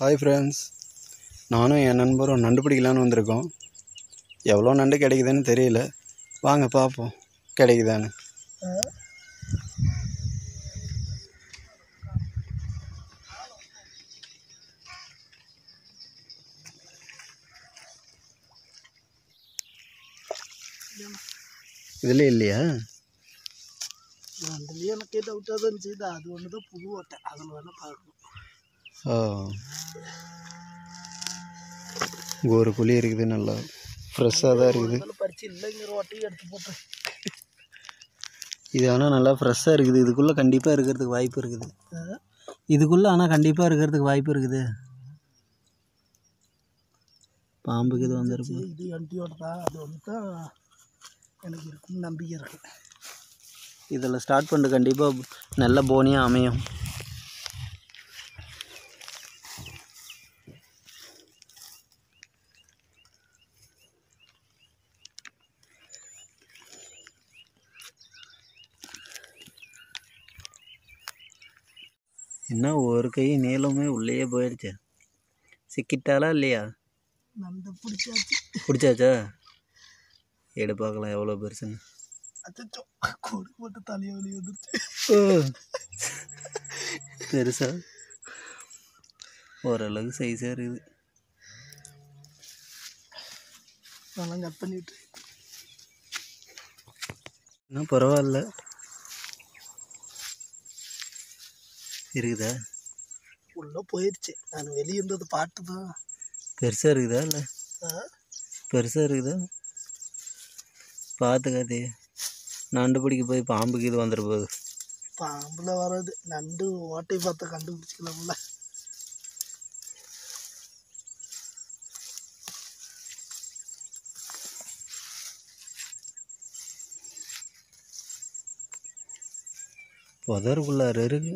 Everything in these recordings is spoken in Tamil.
ஹாய் ஃப்ரெண்ட்ஸ் நானும் என் நண்பரும் நண்டு பிடிக்கலான்னு வந்திருக்கோம். எவ்வளோ நண்டு கிடைக்குதுன்னு தெரியல. வாங்க பார்ப்போம். கிடைக்குதான்னு. இதில் இல்லையா? அதுலேயே எனக்கே டவுட்டாக தான் இருந்துச்சு. அது ஒன்று தான் புது ஓட்டை. அதில் வேணால் பார்க்கணும் இங்கே ஒரு குழி இருக்குது நல்லா ஃப்ரெஷ்ஷாக தான் இருக்குது. இது ஆனால் நல்லா ஃப்ரெஷ்ஷாக இருக்குது. இதுக்குள்ளே கண்டிப்பாக இருக்கிறதுக்கு வாய்ப்பு இருக்குது. இதுக்குள்ளே ஆனால் கண்டிப்பாக இருக்கிறதுக்கு வாய்ப்பு இருக்குது. பாம்புக்கு இது வந்துருக்கு. இது என்டியோட தான். அது ஒன்று தான் எனக்கு இருக்குன்னு நம்பிக்கை இருக்கு. இதில் ஸ்டார்ட் பண்ணிட்டு கண்டிப்பாக நல்ல போனியாக அமையும். என்ன ஒரு கை நீளமே உள்ளேயே போயிடுச்சு. சிக்கிட்டாலா இல்லையா? பிடிச்சாச்சு. பிடிச்சாச்சா? எடு பார்க்கலாம் எவ்வளோ பெருசுன்னு. அச்சோ கொடி போட்டு தலையை வலி வந்துருச்சு. பெருசா? ஓரளவுக்கு சைஸாக இருக்குது. நல்லா கட் பண்ணிவிட்டு இன்னும் பரவாயில்ல. இருக்குதா? உள்ளே போயிடுச்சு நான் வெளியே இருந்தது பாட்டு தான் பெருசாக இருக்குதா இல்லை? பெருசாக இருக்குதா? பார்த்துக்காதே நண்டு பிடிக்க போய் பாம்புக்கு இது வந்துட போகுது. பாம்பில் வராது நண்டு ஓட்டை பார்த்து கண்டுபிடிச்சிக்கலாம்ல. புதருக்குள்ளார இருக்கு.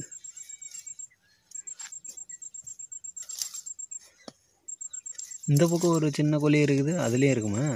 இந்த பக்கம் ஒரு சின்ன குழி இருக்குது அதுலேயும் இருக்குமா?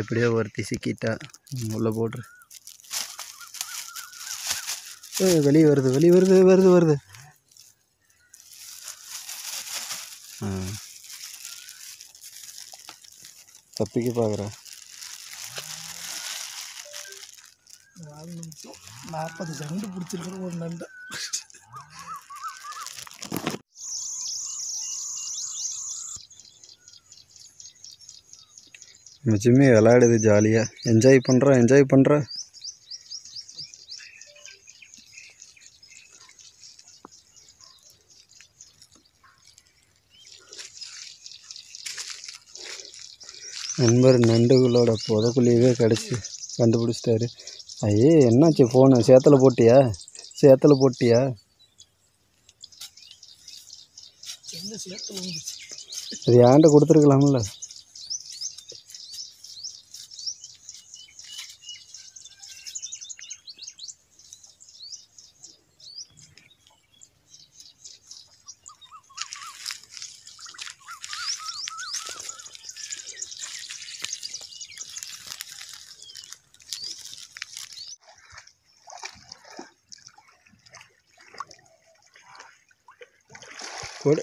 எப்படியோ ஒருத்தி சிக்கிட்டா. உள்ளே உள்ள போட்டுரு வெளியே வருது வெளியே வருது வருது வருது. தப்பிக்க பார்க்குறா நாற்பது செகண்ட் பிடிச்சிருக்கிற ஒரு நண்டை. நிஜமே விளையாடுது ஜாலியாக என்ஜாய் பண்ணுறா என்ஜாய் பண்ணுறா நண்பர் நண்டுகளோட புதக்குள்ளேயே கிடச்சி கண்டுபிடிச்சிட்டாரு. ஐயே என்னாச்சு ஃபோனு சேத்துல போட்டியா? சேத்துல போட்டியா? அது ஏன்ட்ட கொடுத்துருக்கலாம்ல. கொடு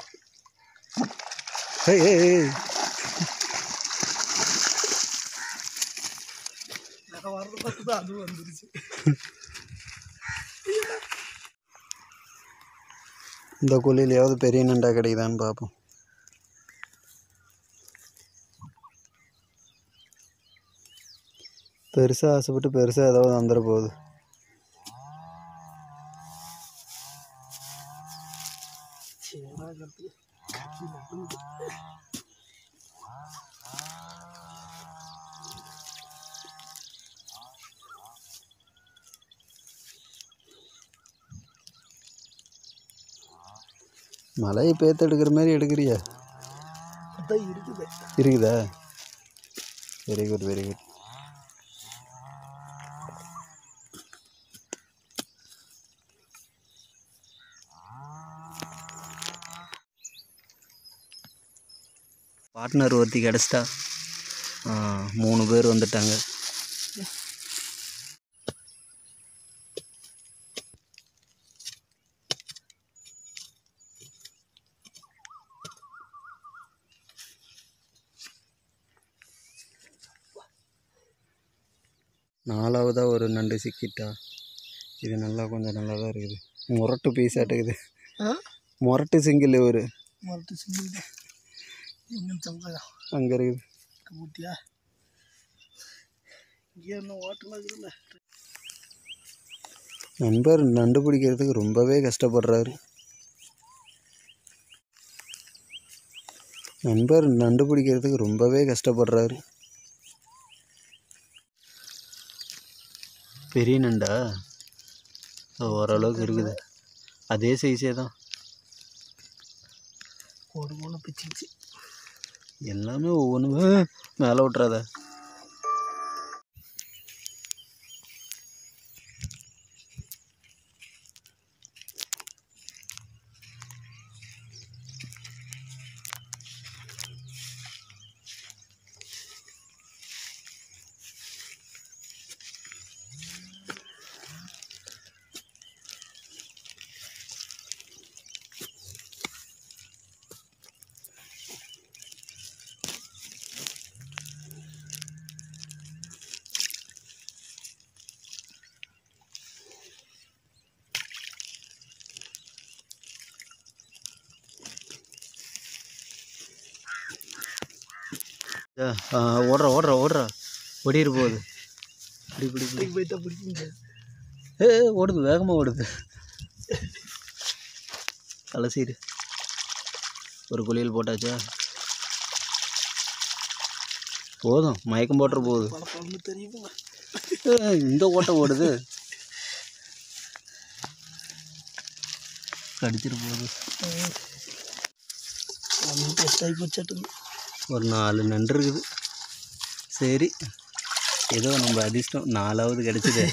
ஏய் ஏய் ஏய் நான் வந்துருச்சு இந்த குழியிலையாவது பெரிய நண்டா கிடைக்குதான்னு பார்ப்போம். பெருசாக ஆசைப்பட்டு பெருசாக ஏதாவது வந்துட போகுது. மலையை பேத்து எடுக்கிற மாதிரி எடுக்கிறியா. இருக்குதா. Very good very good partner ஒருத்தி கிடச்சிட்டா. மூணு பேர் வந்துட்டாங்க. நாலாவதாக ஒரு நண்டு சிக்கிட்டா. இது நல்லா கொஞ்சம் நல்லா தான் இருக்குது. முரட்டு பீஸ் ஆட்டுக்குது. ஆ? முரட்டு சிங்கிள் ஒரு மரத்து சிங்கிள் தான் எங்கே சொல்கிறா அங்கே இருக்குது ஊட்டியா இங்கே என்ன ஓட்டலாம் இருக்குல்ல நண்பர் நண்டு பிடிக்கிறதுக்கு ரொம்பவே கஷ்டப்படுறாரு நண்பர் நண்டு பிடிக்கிறதுக்கு ரொம்பவே கஷ்டப்படுறாரு பெரிய நண்டா ஓரளவுக்கு இருக்குது அதே சைஸே தான் ஒரு மூணு பிச்சிச்சு எல்லாமே ஒவ்வொன்று மேலே விட்றாத ஓடுற ஓடுற ஓடுற. ஓடிட்டு போகுது இப்படி இப்படி இப்படி இப்படி போயிட்டா பிடிக்க முடியாது ஏ ஓடுது வேகமாக ஓடுது. அலசிடு ஒரு குளியல் போட்டாச்சா? போதும் மயக்கம் போட்டுற போகுது. இந்த ஓட்டம் ஓடுது. கடிச்சிட்டு போகுது. போச்சாட்டு ஒரு நாலு நண்டு இருக்குது. சரி ஏதோ நம்ம அதிர்ஷ்டம். நாலாவது கிடச்சிது.